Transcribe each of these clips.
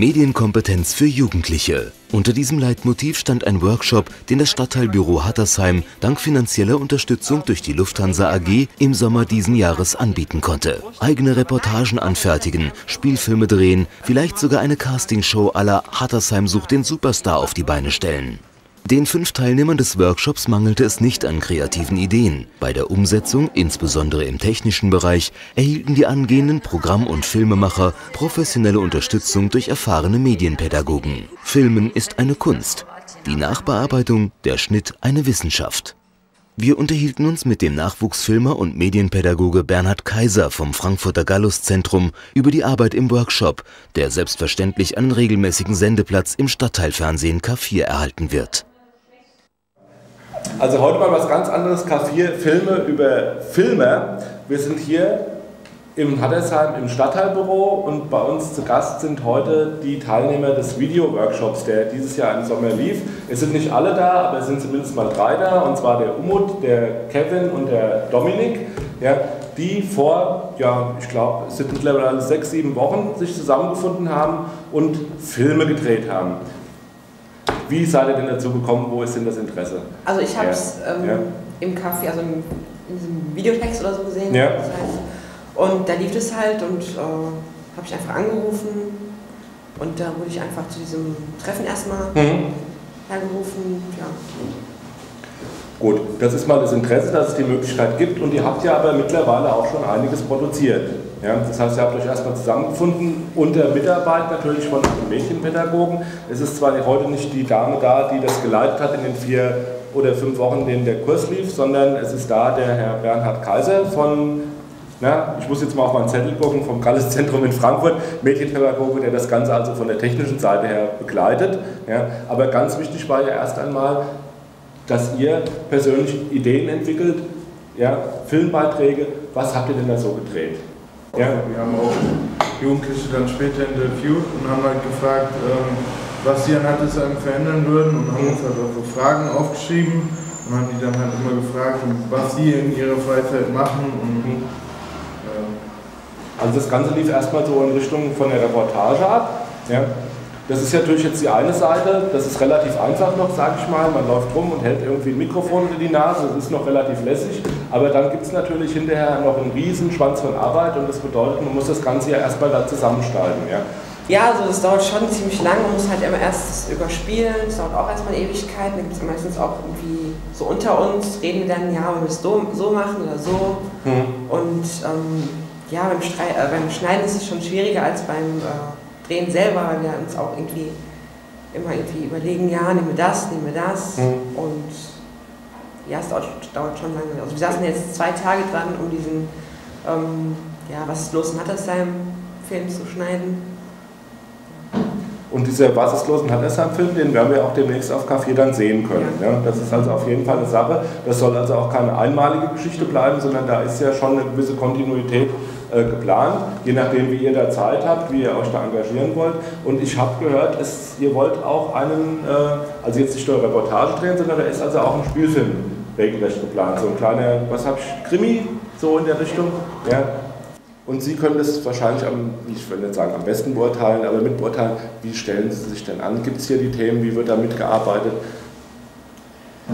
Medienkompetenz für Jugendliche. Unter diesem Leitmotiv stand ein Workshop, den das Stadtteilbüro Hattersheim dank finanzieller Unterstützung durch die Lufthansa AG im Sommer diesen Jahres anbieten konnte. Eigene Reportagen anfertigen, Spielfilme drehen, vielleicht sogar eine Castingshow aller Hattersheim sucht den Superstar auf die Beine stellen. Den fünf Teilnehmern des Workshops mangelte es nicht an kreativen Ideen. Bei der Umsetzung, insbesondere im technischen Bereich, erhielten die angehenden Programm- und Filmemacher professionelle Unterstützung durch erfahrene Medienpädagogen. Filmen ist eine Kunst, die Nachbearbeitung, der Schnitt eine Wissenschaft. Wir unterhielten uns mit dem Nachwuchsfilmer und Medienpädagoge Bernhard Kaiser vom Frankfurter Gallus-Zentrum über die Arbeit im Workshop, der selbstverständlich einen regelmäßigen Sendeplatz im Stadtteilfernsehen K4 erhalten wird. Also heute mal was ganz anderes, K4 Filme über Filme. Wir sind hier im Hattersheim im Stadtteilbüro und bei uns zu Gast sind heute die Teilnehmer des Video-Workshops, der dieses Jahr im Sommer lief. Es sind nicht alle da, aber es sind zumindest mal drei da, und zwar der Umut, der Kevin und der Dominik, ja, die vor, ja, ich glaube, es sind mittlerweile sechs, sieben Wochen sich zusammengefunden haben und Filme gedreht haben. Wie seid ihr denn dazu gekommen? Wo ist denn das Interesse? Also ich habe es ähm, ja. im Café, also im, in diesem Videotext oder so gesehen. Ja. Das heißt, und da lief es halt und äh, habe ich einfach angerufen und da wurde ich einfach zu diesem Treffen erstmal mhm. hergerufen. Ja. Gut, das ist mal das Interesse, dass es die Möglichkeit gibt und ihr habt ja aber mittlerweile auch schon einiges produziert. Ja, das heißt, ihr habt euch erstmal zusammengefunden unter Mitarbeit natürlich von einem Mädchenpädagogen. Es ist zwar heute nicht die Dame da, die das geleitet hat in den vier oder fünf Wochen, in denen der Kurs lief, sondern es ist da der Herr Bernhard Kaiser von, na, ich muss jetzt mal auf meinen Zettel gucken, vom Galles-Zentrum in Frankfurt, Mädchenpädagoge, der das Ganze also von der technischen Seite her begleitet. Ja, aber ganz wichtig war ja erst einmal, dass ihr persönlich Ideen entwickelt, ja, Filmbeiträge, was habt ihr denn da so gedreht? Ja. Wir haben auch Jugendliche dann später interviewt und haben halt gefragt, ähm, was sie an Hattersheim verändern würden und haben uns halt auch so Fragen aufgeschrieben und haben die dann halt immer gefragt, was sie in ihrer Freizeit machen. Und, äh also das Ganze lief erstmal so in Richtung von der Reportage ab. Ja. Das ist natürlich jetzt die eine Seite, das ist relativ einfach noch, sage ich mal. Man läuft rum und hält irgendwie ein Mikrofon unter die Nase, das ist noch relativ lässig. Aber dann gibt es natürlich hinterher noch einen riesen Schwanz von Arbeit und das bedeutet, man muss das Ganze ja erstmal da zusammenschneiden. Ja? Ja, also das dauert schon ziemlich lang. Man muss halt immer erst überspielen. Das dauert auch erstmal Ewigkeiten. Da gibt es meistens auch irgendwie so unter uns, reden wir dann, ja, wir es so, so machen oder so. Hm. Und ähm, ja, beim, äh, beim, Schneiden ist es schon schwieriger als beim äh, Drehen selber, weil wir uns auch irgendwie immer irgendwie überlegen, ja, nehmen wir das, nehmen wir das. Mhm. Und ja, es dauert, dauert, schon lange. Also wir saßen jetzt zwei Tage dran, um diesen, ähm, ja, was ist los in Hattersheim-Film zu schneiden. Und dieser Was ist los in Hattersheim-Film, den werden wir auch demnächst auf K4 dann sehen können. Ja. ja. das ist also auf jeden Fall eine Sache. Das soll also auch keine einmalige Geschichte bleiben, sondern da ist ja schon eine gewisse Kontinuität äh, geplant, je nachdem, wie ihr da Zeit habt, wie ihr euch da engagieren wollt. Und ich habe gehört, es, ihr wollt auch einen, äh, also jetzt nicht nur Reportage drehen, sondern da ist also auch ein Spielfilm regelrecht geplant. So ein kleiner, was habe ich, Krimi, so in der Richtung. Ja. Und Sie können das wahrscheinlich am, ich will nicht sagen am besten beurteilen, aber mit beurteilen, wie stellen Sie sich denn an? Gibt es hier die Themen, wie wird da mitgearbeitet?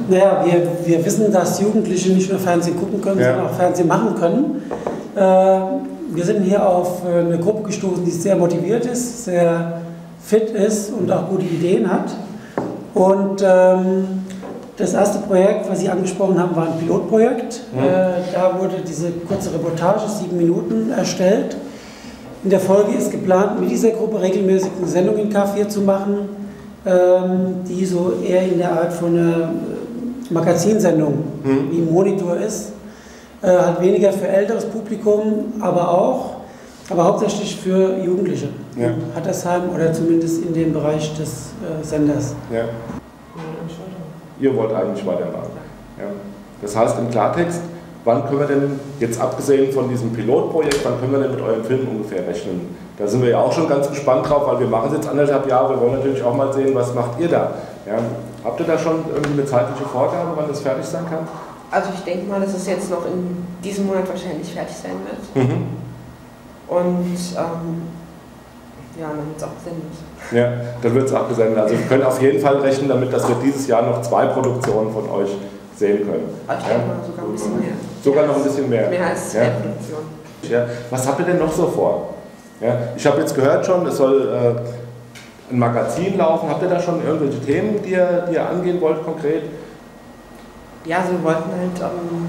Naja, wir, wir wissen, dass Jugendliche nicht nur Fernsehen gucken können, ja. sondern auch Fernsehen machen können. Äh, wir sind hier auf äh, eine Gruppe gestoßen, die sehr motiviert ist, sehr fit ist und auch gute Ideen hat. Und ähm, das erste Projekt, was Sie angesprochen haben, war ein Pilotprojekt. Mhm. Äh, da wurde diese kurze Reportage, sieben Minuten, erstellt. In der Folge ist geplant, mit dieser Gruppe regelmäßig eine Sendung in K4 zu machen, ähm, die so eher in der Art von einer Magazinsendung mhm. wie Monitor ist. Äh, hat weniger für älteres Publikum, aber auch, aber hauptsächlich für Jugendliche. Ja. Hattersheim oder zumindest in dem Bereich des äh, Senders. Ja. Ihr wollt eigentlich weitermachen. Ja. Das heißt im Klartext, wann können wir denn, jetzt abgesehen von diesem Pilotprojekt, wann können wir denn mit eurem Film ungefähr rechnen? Da sind wir ja auch schon ganz gespannt drauf, weil wir machen es jetzt anderthalb Jahre, wir wollen natürlich auch mal sehen, was macht ihr da. Ja. Habt ihr da schon irgendwie eine zeitliche Vorgabe, wann das fertig sein kann? Also ich denke mal, dass es jetzt noch in diesem Monat wahrscheinlich fertig sein wird. Mhm. Und ähm, Ja, dann wird es auch gesendet. Ja, dann wird es auch gesendet. Also wir können auf jeden Fall rechnen damit, dass wir dieses Jahr noch zwei Produktionen von euch sehen können. Aber ich denke mal sogar ein bisschen mehr. Sogar noch ein bisschen mehr. Mehr als zwei ja. Produktionen. Ja. Was habt ihr denn noch so vor? Ja, ich habe jetzt gehört schon, es soll äh, ein Magazin laufen. Habt ihr da schon irgendwelche Themen, die ihr, die ihr angehen wollt konkret? Ja, wir wollten halt ähm,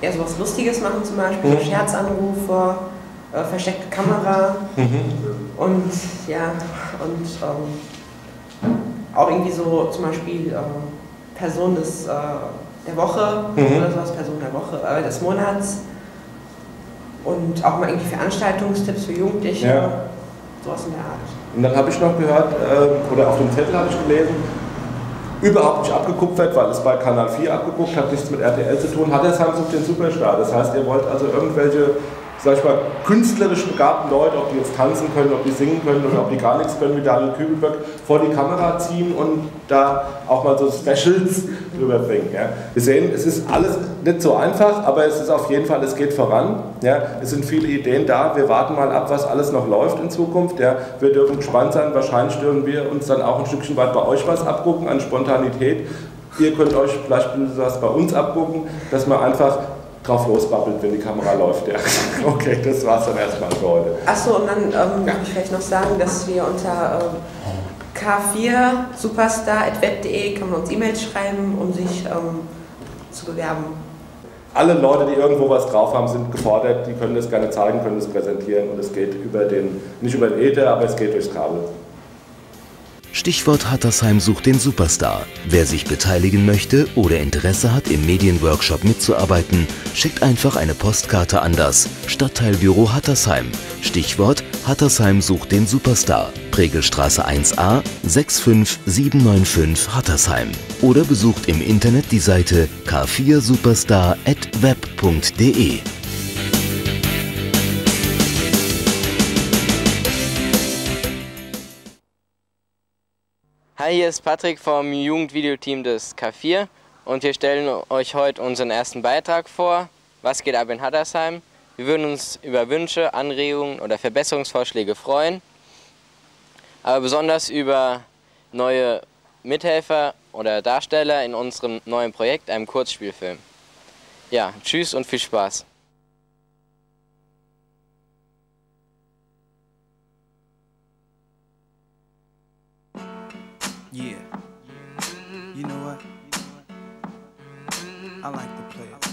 eher so was Lustiges machen, zum Beispiel Mhm. Scherzanrufe, äh, versteckte Kamera und ja, und ähm, auch irgendwie so zum Beispiel äh, Person des, äh, der Woche Mhm. oder sowas, Person der Woche, äh, des Monats und auch mal irgendwie Veranstaltungstipps für Jugendliche, Ja. sowas in der Art. Und dann habe ich noch gehört, ähm, oder auf dem Zettel habe ich gelesen, überhaupt nicht wird, weil es bei Kanal 4 abgeguckt hat, nichts mit RTL zu tun, hat er Samsung den Superstar. Das heißt, ihr wollt also irgendwelche, sag ich mal, künstlerisch begabten Leute, ob die jetzt tanzen können, ob die singen können oder ob die gar nichts können, wie Daniel Kübelberg, vor die Kamera ziehen und da auch mal so Specials drüber bringen. Ja. Wir sehen, es ist alles nicht so einfach, aber es ist auf jeden Fall, es geht voran. Ja. Es sind viele Ideen da. Wir warten mal ab, was alles noch läuft in Zukunft. Ja. Wir dürfen gespannt sein. Wahrscheinlich dürfen wir uns dann auch ein Stückchen weit bei euch was abgucken an Spontanität. Ihr könnt euch vielleicht was bei uns abgucken, dass man einfach drauf losbabbelt, wenn die Kamera läuft. Ja. Okay, das war's dann erstmal für heute. Achso, und dann ähm, würde ich vielleicht noch sagen, dass wir unter ähm, K4 superstar.web.de kann man uns E-Mails schreiben, um sich ähm, zu bewerben. Alle Leute, die irgendwo was drauf haben, sind gefordert. Die können das gerne zeigen, können das präsentieren und es geht über den, nicht über den Ether, aber es geht durchs Kabel. Stichwort Hattersheim sucht den Superstar. Wer sich beteiligen möchte oder Interesse hat, im Medienworkshop mitzuarbeiten, schickt einfach eine Postkarte an das Stadtteilbüro Hattersheim. Stichwort Hattersheim sucht den Superstar. Pregelstraße 1a 65795 Hattersheim. Oder besucht im Internet die Seite k4superstar.web.de. Hi, hier ist Patrick vom Jugendvideoteam des K4 und wir stellen euch heute unseren ersten Beitrag vor. Was geht ab in Hattersheim? Wir würden uns über Wünsche, Anregungen oder Verbesserungsvorschläge freuen, aber besonders über neue Mithelfer oder Darsteller in unserem neuen Projekt, einem Kurzspielfilm. Ja, tschüss und viel Spaß. Yeah. You know what? I like the players.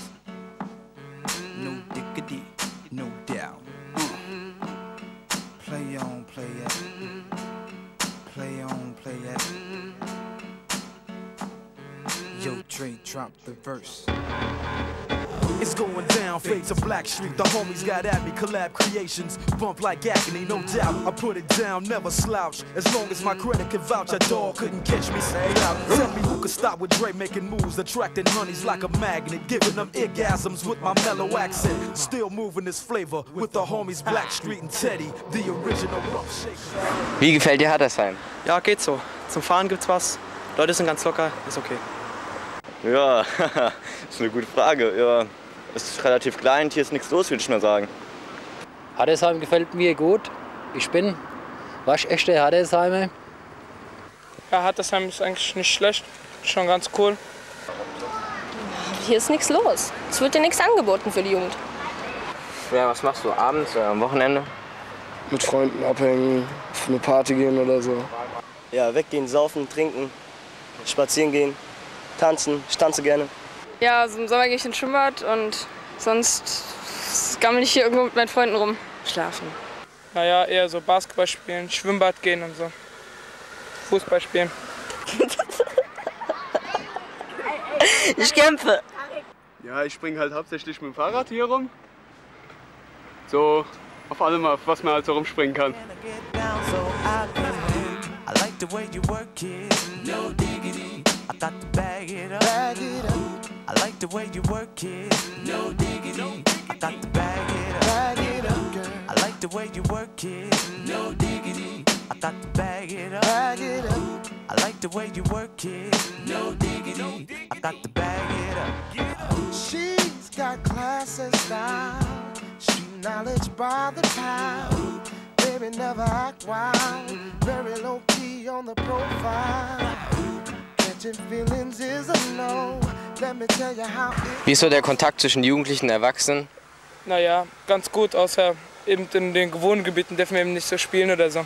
Verse. It's going down, fade to Black Street. The homies got at me, collab creations. Bump like agony, no doubt. I put it down, never slouch. As long as my credit can vouch, a dog couldn't catch me. Say out. Tell me who could stop with Dre making moves, attracting honeys like a magnet, giving them orgasms with my mellow accent. Still moving this flavor with the homies Black Street and Teddy, the original rough shaker. Wie gefällt dir Hattersheim? Ja, geht so. Zum Fahren gibt's was. Leute sind ganz locker, ist okay. Ja, ist eine gute Frage. Ja, es ist relativ klein, hier ist nichts los, würde ich mal sagen. Haddesheim gefällt mir gut. Ich bin waschechte Haddesheimer. Ja, Hattersheim ist eigentlich nicht schlecht, schon ganz cool. Hier ist nichts los. Es wird dir nichts angeboten für die Jugend. Ja, was machst du abends oder am Wochenende? Mit Freunden abhängen, auf eine Party gehen oder so. Ja, weggehen, saufen, trinken, spazieren gehen, tanzen. Ich tanze gerne. Ja, also im Sommer gehe ich ins Schwimmbad und sonst gammel ich hier irgendwo mit meinen Freunden rum. Schlafen. Naja, eher so Basketball spielen, Schwimmbad gehen und so. Fußball spielen. Ich kämpfe. Ja, ich springe halt hauptsächlich mit dem Fahrrad hier rum. So auf allem, auf was man halt so rumspringen kann. I like the way you work it. No diggity. I got to bag it up. Bag it up. I like the way you work it. No diggity. I got to bag it up. Bag it up, girl. I like the way you work it. No diggity. I got to bag it up. Bag it up. I like the way you work it. No diggity. I got to bag it up. She's got class and style, street knowledge by the. Baby, baby never act wild. Very low key on the profile. Wie ist so der Kontakt zwischen Jugendlichen und Erwachsenen? Naja, ganz gut, außer eben in den Gewohngebieten dürfen wir eben nicht so spielen oder so.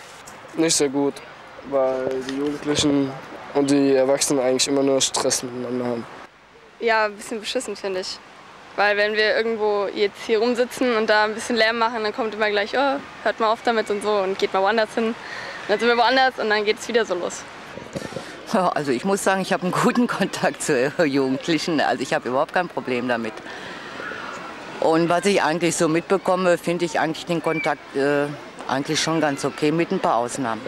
Nicht so gut, weil die Jugendlichen und die Erwachsenen eigentlich immer nur Stress miteinander haben. Ja, ein bisschen beschissen, finde ich. Weil wenn wir irgendwo jetzt hier rumsitzen und da ein bisschen Lärm machen, dann kommt immer gleich, oh, hört mal auf damit und so und geht mal woanders hin. Und dann sind wir woanders und dann geht es wieder so los. Also ich muss sagen, ich habe einen guten Kontakt zu Jugendlichen. Also ich habe überhaupt kein Problem damit. Und was ich eigentlich so mitbekomme, finde ich eigentlich den Kontakt äh, eigentlich schon ganz okay, mit ein paar Ausnahmen.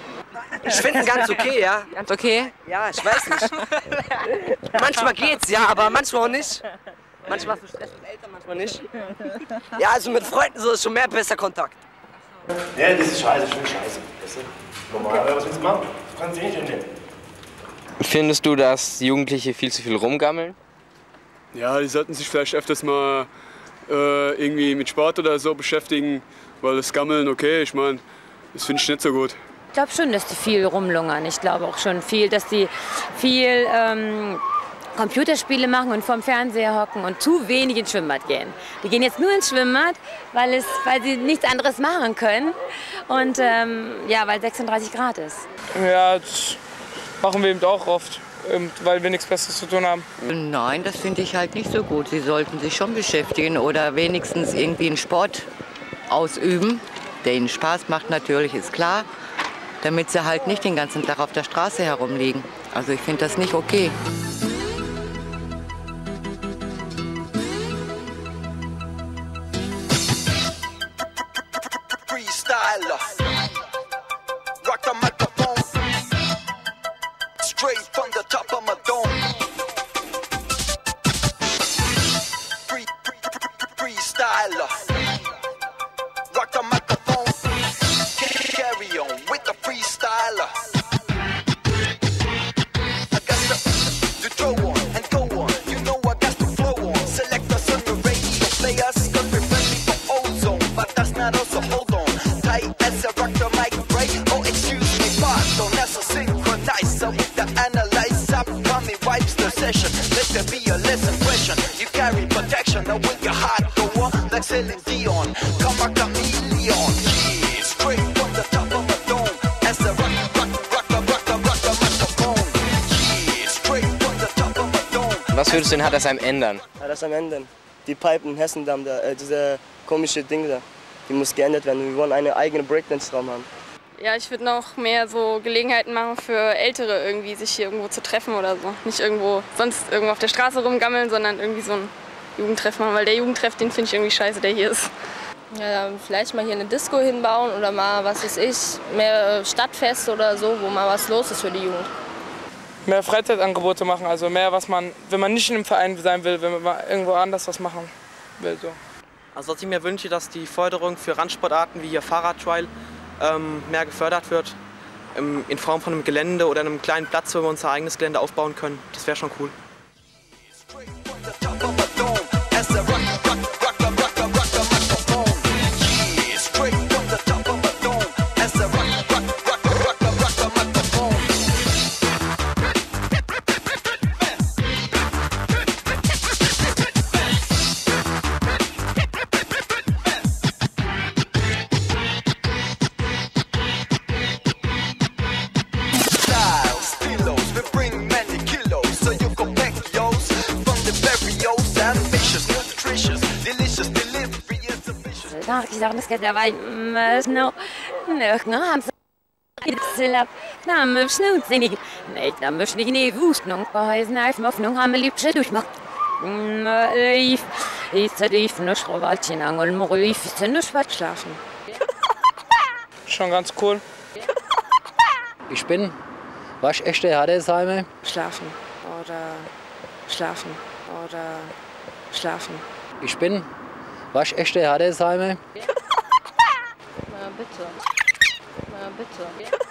Ich finde ihn ganz okay, ja. Ganz okay? Ja, ich weiß nicht. manchmal geht's, ja, aber manchmal auch nicht. Manchmal für Stress mit Eltern, manchmal nicht. Ja, also mit Freunden so ist schon mehr besser Kontakt. Ja, das ist scheiße, schon scheiße. Du? Normal, was willst du machen? Du kannst dich nicht hinnehmen. Findest du, dass Jugendliche viel zu viel rumgammeln? Ja, die sollten sich vielleicht öfters mal äh, irgendwie mit Sport oder so beschäftigen, weil das Gammeln, okay, ich meine, das finde ich nicht so gut. Ich glaube schon, dass die viel rumlungern. Ich glaube auch schon viel, dass die viel ähm, Computerspiele machen und vorm Fernseher hocken und zu wenig ins Schwimmbad gehen. Die gehen jetzt nur ins Schwimmbad, weil, es, weil sie nichts anderes machen können und ähm, ja, weil 36 Grad ist. Ja, machen wir eben auch oft, eben, weil wir nichts Besseres zu tun haben. Nein, das finde ich halt nicht so gut. Sie sollten sich schon beschäftigen oder wenigstens irgendwie einen Sport ausüben, der ihnen Spaß macht natürlich, ist klar, damit sie halt nicht den ganzen Tag auf der Straße herumliegen. Also ich finde das nicht okay. Straight from the top of my dome. Less impression. You carry protection. Now with your heart go on. Like Celine Dion. Come a chameleon. Yeah, straight from the top of my dome. As a rock, rock, rock, rock, rock, rock, rock the microphone. Yeah, straight from the top of my dome. Was würdest du in Hattersheim ändern? Am Ende. Die Pipen in Hessendamm, da, äh, diese komische Ding da, die muss geändert werden. Wir wollen eine eigene Breakdance-Raum haben. Ja, ich würde noch mehr so Gelegenheiten machen für Ältere irgendwie, sich hier irgendwo zu treffen oder so. Nicht irgendwo sonst irgendwo auf der Straße rumgammeln, sondern irgendwie so ein Jugendtreff machen, weil der Jugendtreff, den finde ich irgendwie scheiße, der hier ist. Ja, vielleicht mal hier eine Disco hinbauen oder mal, was weiß ich, mehr Stadtfest oder so, wo mal was los ist für die Jugend. Mehr Freizeitangebote machen, also mehr, was man, wenn man nicht in einem Verein sein will, wenn man irgendwo anders was machen will. So. Also was ich mir wünsche, dass die Förderung für Randsportarten wie hier Fahrradtrail ähm, mehr gefördert wird. Ähm, in Form von einem Gelände oder einem kleinen Platz, wo wir unser eigenes Gelände aufbauen können. Das wäre schon cool. Nam nej, tam już nie nie wustnung, bo jest najfmofnung, ham liebsze durchmacht. Ich, ich zerrief nur Schrobatchen an und Morif ist nur schwarz schlafen. Schon ganz cool. Ich bin waschechte Hardesheimer. Schlafen oder schlafen oder schlafen. Ich bin waschechte Hardesheimer. Na bitte. Na bitte.